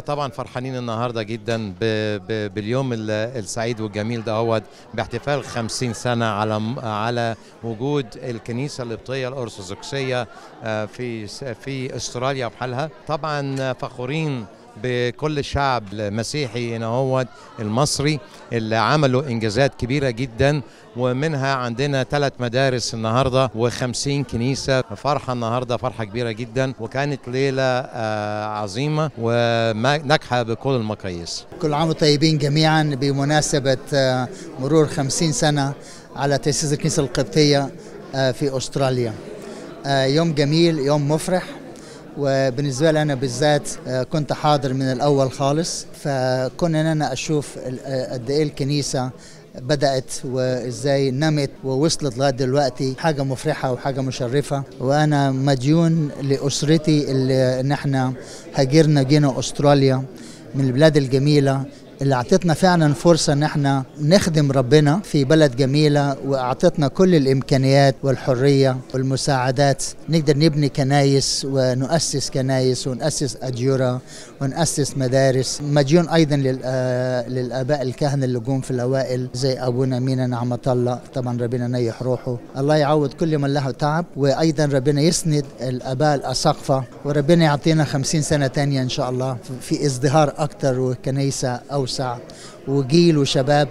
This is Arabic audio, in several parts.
طبعا فرحانين النهارده جدا ب ب باليوم ال- السعيد والجميل دهوت باحتفال 50 سنة على على وجود الكنيسة القبطية الأرثوذكسية آه، في في أستراليا بحالها. طبعا فخورين بكل الشعب المسيحي هنا هو المصري اللي عملوا إنجازات كبيرة جدا ومنها عندنا ثلاث مدارس النهارده و50 كنيسة. فرحة النهارده فرحة كبيرة جدا وكانت ليلة آه، عظيمة وناجحة بكل المقاييس. كل عام طيبين جميعا بمناسبة آه، مرور 50 سنة على تأسيس الكنيسة القبطية آه، في أستراليا. آه، يوم جميل يوم مفرح. وبالنسبة لي أنا بالذات آه، كنت حاضر من الأول خالص فكون إن أنا أشوف آه، قد إيه الكنيسة بدأت وإزاي نمت ووصلت لغاية دلوقتي حاجة مفرحة وحاجة مشرفة. وأنا مديون لأسرتي اللي إن إحنا هاجرنا جينا أستراليا من البلاد الجميلة اللي اعطتنا فعلا فرصة إن إحنا نخدم ربنا في بلد جميلة واعطتنا كل الإمكانيات والحرية والمساعدات. نقدر نبني كنايس ونؤسس كنايس ونؤسس أديرة ونؤسس مدارس. مديون أيضا آه، للآباء الكهنة اللي جم في الأوائل زي أبونا مينا نعمة الله. طبعا ربنا نيح روحه الله يعوض كل من له تعب وأيضا ربنا يسند الآباء الاساقفة وربنا يعطينا خمسين سنة تانية إن شاء الله في إزدهار أكتر وكنيسة اوسع وجيل وشباب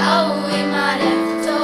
قوي معرفته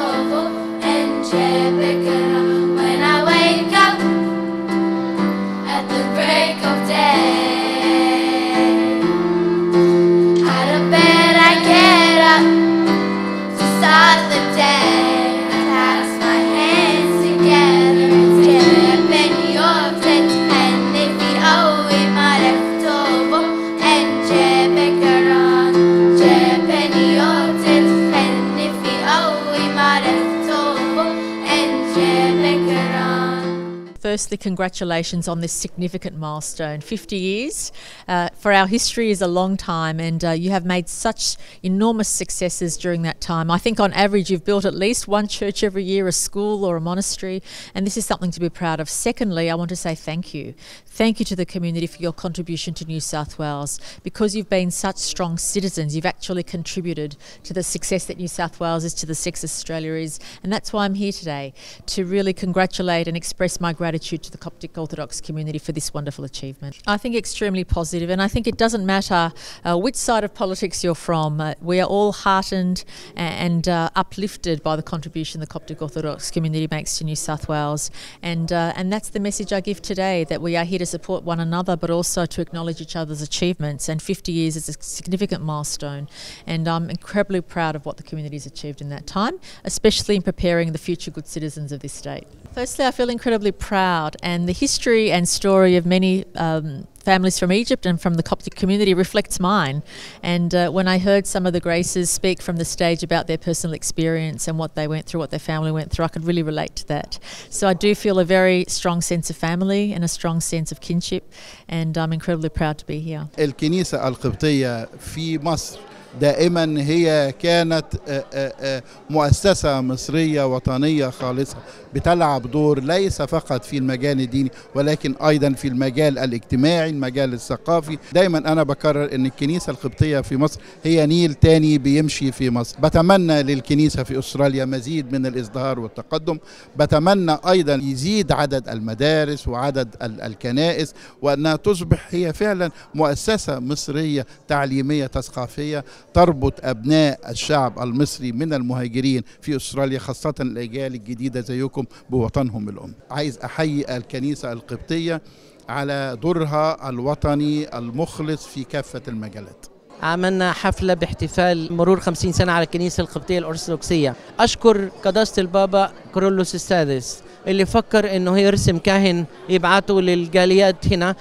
Firstly, congratulations on this significant milestone. 50 years uh, for our history is a long time, and uh, you have made such enormous successes during that time. I think, on average, you've built at least one church every year, a school or a monastery, and this is something to be proud of. Secondly, I want to say thank you. Thank you to the community for your contribution to New South Wales. Because you've been such strong citizens, you've actually contributed to the success that New South Wales is, to the success Australia is, and that's why I'm here today to really congratulate and express my gratitude to the Coptic Orthodox community for this wonderful achievement. I think extremely positive, and I think it doesn't matter uh, which side of politics you're from. Uh, we are all heartened and uh, uplifted by the contribution the Coptic Orthodox community makes to New South Wales, and uh, and that's the message I give today that we are here to support one another, but also to acknowledge each other's achievements. And 50 years is a significant milestone, and I'm incredibly proud of what the community has achieved in that time, especially in preparing the future good citizens of this state. Firstly, I feel incredibly proud, and the history and story of many um, families from Egypt and from the Coptic community reflects mine. And uh, when I heard some of the Graces speak from the stage about their personal experience and what they went through, what their family went through, I could really relate to that. So I do feel a very strong sense of family and a strong sense of kinship, and I'm incredibly proud to be here. الكنيسة القبطية في مصر دائما هي كانت آه، آه، آه، مؤسسة مصرية وطنية خالصة بتلعب دور ليس فقط في المجال الديني ولكن أيضا في المجال الاجتماعي المجال الثقافي. دايما أنا بكرر أن الكنيسة القبطية في مصر هي نيل تاني بيمشي في مصر. بتمنى للكنيسة في أستراليا مزيد من الإزدهار والتقدم. بتمنى أيضا يزيد عدد المدارس وعدد ال- الكنائس وأنها تصبح هي فعلا مؤسسة مصرية تعليمية تثقافية. تربط أبناء الشعب المصري من المهاجرين في أستراليا خاصة الأجيال الجديدة زيكم بوطنهم الأم. عايز أحيي الكنيسة القبطية على دورها الوطني المخلص في كافة المجالات. عملنا حفلة باحتفال مرور 50 سنة على الكنيسة القبطية الأرثوذكسية. أشكر قداسة البابا كورولوس السادس. اللي فكر إنه يرسم كاهن يبعته للجاليات هنا.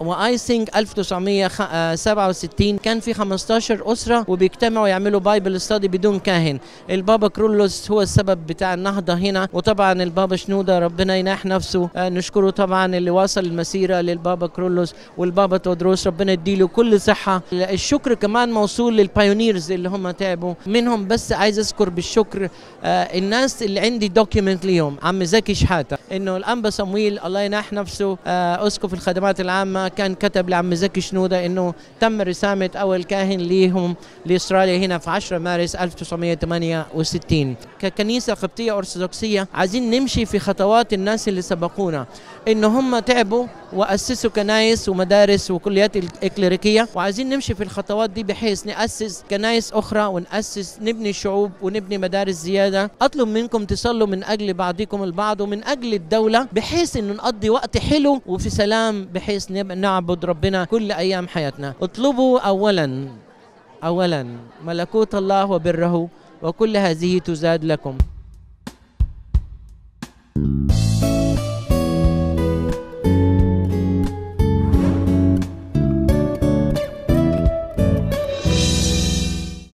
I think 1967 كان في 15 أسرة وبيجتمعوا يعملوا Bible study بدون كاهن. البابا كيرلس هو السبب بتاع النهضة هنا. وطبعا البابا شنودة ربنا ينيح نفسه. آه، نشكره طبعا اللي واصل المسيرة للبابا كيرلس والبابا تواضروس. ربنا يديله كل صحة. الشكر كمان موصول لل pioneers اللي هم تعبوا. منهم بس عايز أذكر بالشكر آه، الناس اللي عندي document ليهم عم زكي زكي شحاته إنه الانبا صمويل الله ينيح نفسه. آه، اسقف الخدمات العامة كان كتب لعم زكي شنودة إنه تم رسامة أول كاهن ليهم لأستراليا هنا في 10 مارس 1968 ككنيسة قبطيه أرثوذكسية عايزين نمشي في خطوات الناس اللي سبقونا. ان هم تعبوا وأسسوا كنايس ومدارس وكليات اكليريكيه وعايزين نمشي في الخطوات دي بحيث نأسس كنايس أخرى ونأسس نبني شعوب ونبني مدارس زيادة. أطلب منكم تصلوا من أجل بعضكم البعض ومن أجل الدولة بحيث إنه نقضي وقت حلو وفي سلام بحيث نعبد ربنا كل أيام حياتنا. اطلبوا اولا اولا ملكوت الله وبره وكل هذه تزاد لكم.